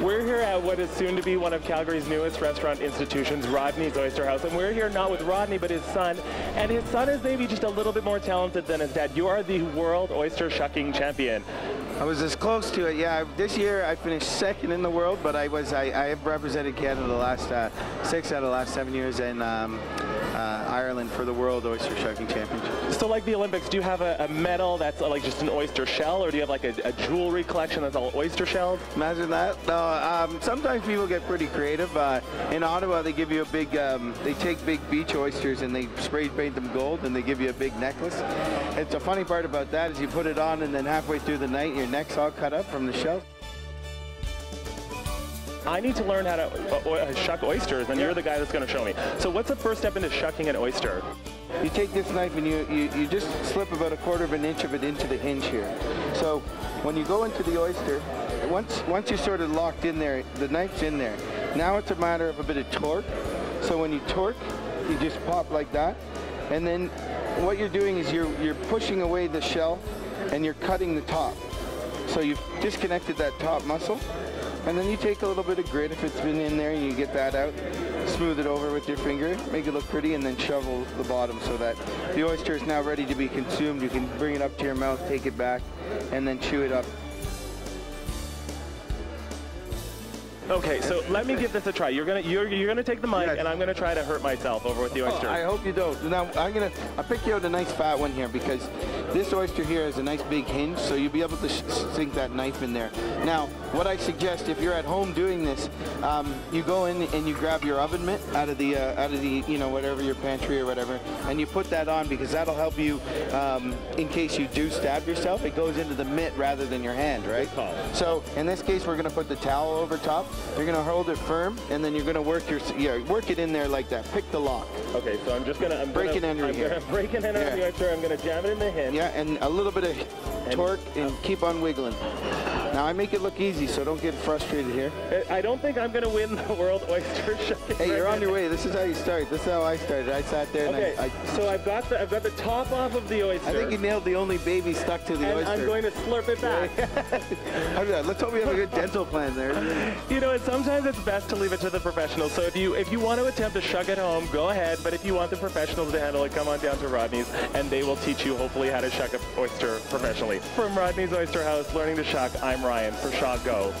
We're here at what is soon to be one of Calgary's newest restaurant institutions, Rodney's Oyster House. And we're here not with Rodney, but his son. And his son is maybe just a little bit more talented than his dad. You are the world oyster shucking champion. I was as close to it. Yeah, this year I finished second in the world, but I was I, I have represented Canada the last uh, six out of the last seven years and um, uh, Ireland for the World Oyster Shucking Championship. So like the Olympics, do you have a, a medal that's uh, like just an oyster shell, or do you have like a, a jewelry collection that's all oyster shells? Imagine that. No, um, sometimes people get pretty creative. Uh, in Ottawa, they give you a big. Um, they take big beach oysters and they spray paint them gold, and they give you a big necklace. It's a funny part about that is you put it on, and then halfway through the night, your neck's all cut up from the shell. I need to learn how to uh, uh, shuck oysters, and you're the guy that's going to show me. So what's the first step into shucking an oyster? You take this knife and you, you, you just slip about a quarter of an inch of it into the hinge here. So when you go into the oyster, once, once you're sort of locked in there, the knife's in there. Now it's a matter of a bit of torque. So when you torque, you just pop like that. And then what you're doing is you're, you're pushing away the shell and you're cutting the top. So you've disconnected that top muscle. And then you take a little bit of grit if it's been in there and you get that out. Smooth it over with your finger, make it look pretty, and then shovel the bottom so that the oyster is now ready to be consumed. You can bring it up to your mouth, take it back, and then chew it up. Okay, so let me give this a try. You're gonna you're, you're gonna take the mic, and I'm gonna try to hurt myself over with the oyster. Oh, I hope you don't. Now I'm gonna I pick you out a nice fat one here because this oyster here has a nice big hinge, so you'll be able to sh- sink that knife in there. Now, what I suggest if you're at home doing this, um, you go in and you grab your oven mitt out of the uh, out of the you know whatever your pantry or whatever, and you put that on because that'll help you um, in case you do stab yourself. It goes into the mitt rather than your hand, right? So in this case, we're gonna put the towel over top. You're gonna hold it firm, and then you're gonna work your yeah work it in there like that. Pick the lock. Okay, so I'm just gonna I'm Break gonna, it under I'm here. gonna break it under Yeah. the oyster. I'm gonna jam it in the hinge. Yeah, and a little bit of torque and keep on wiggling. Now I make it look easy, so don't get frustrated here. I don't think I'm gonna win the world oyster shucking. Hey, you're on your way. This is how you start. This is how I started. I sat there and Okay, I, I, so I've got the I've got the top off of the oyster. I think you nailed the only baby stuck to the and oyster. I'm going to slurp it back. How did that- Let's hope we have a good dental plan there. You know, and sometimes it's best to leave it to the professionals. So if you if you want to attempt to shuck at home, go ahead. But if you want the professionals to handle it, come on down to Rodney's, and they will teach you hopefully how to shuck an oyster professionally. From Rodney's Oyster House, learning to Shock, I'm Ryan for Shock Go.